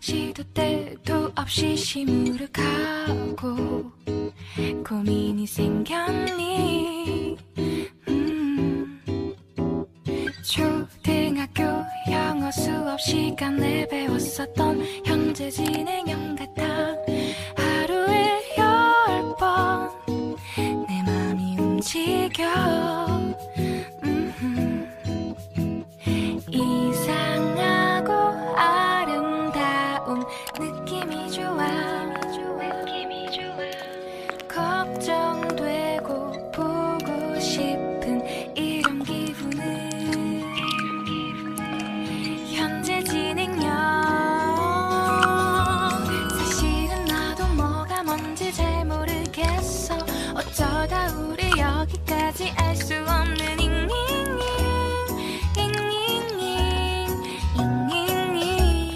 시도 때도 없이 시무룩하고 고민이 생겼니 음. 초등학교 영어 수업 시간에 배웠었던 현재 진행형 같아 하루에 열 번 내 맘이 움직여 어쩌다 우리 여기까지 알 수 없는 잉잉잉 잉잉잉 잉잉잉 잉잉잉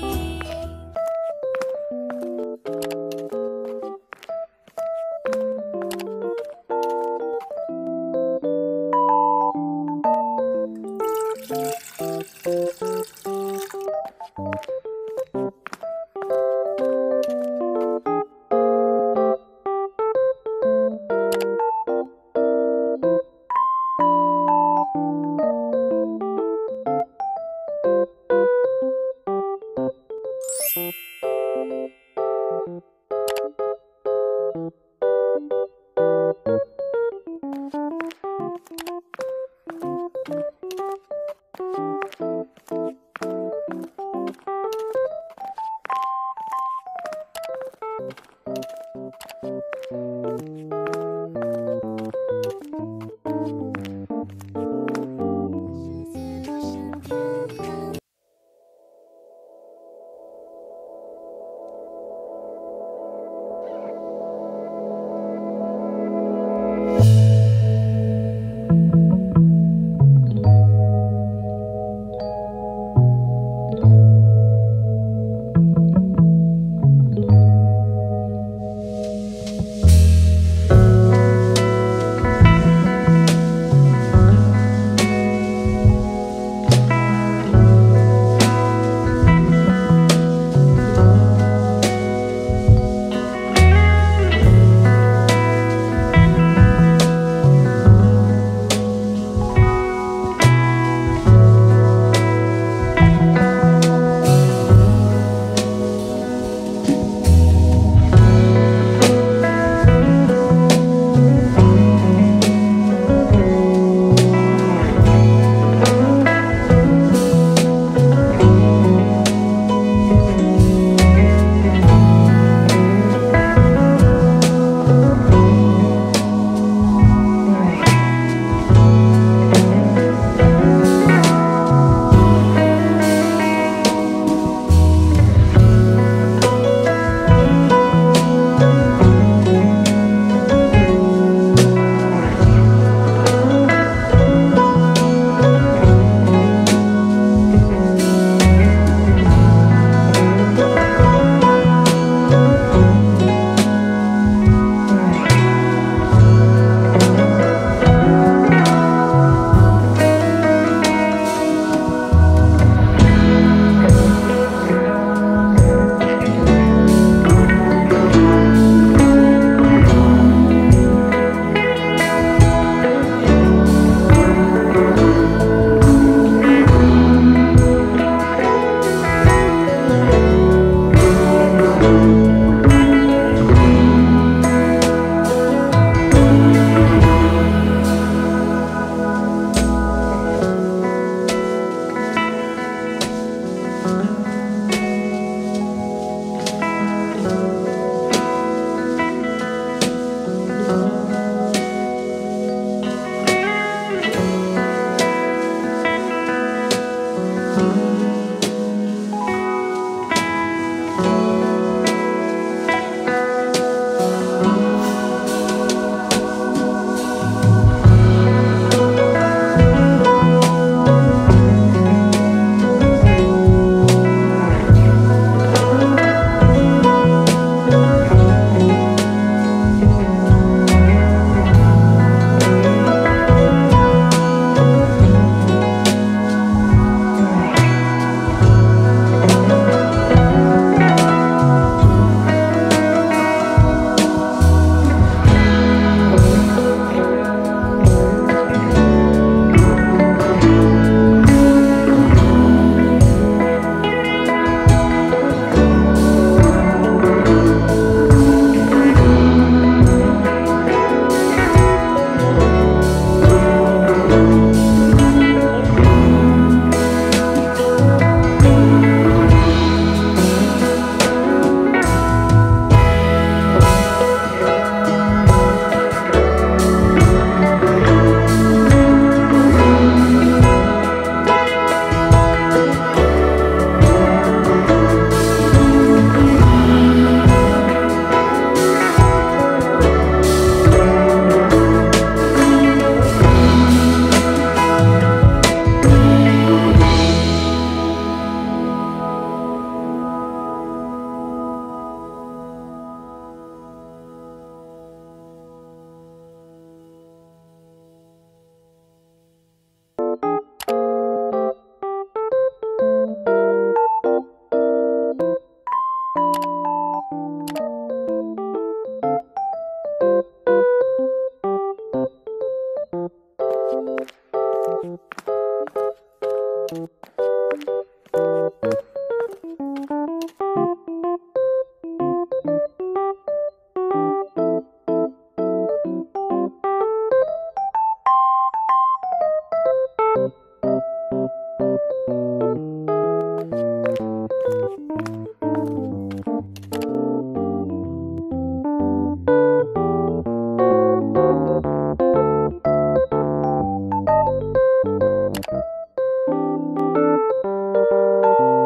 うん。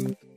음.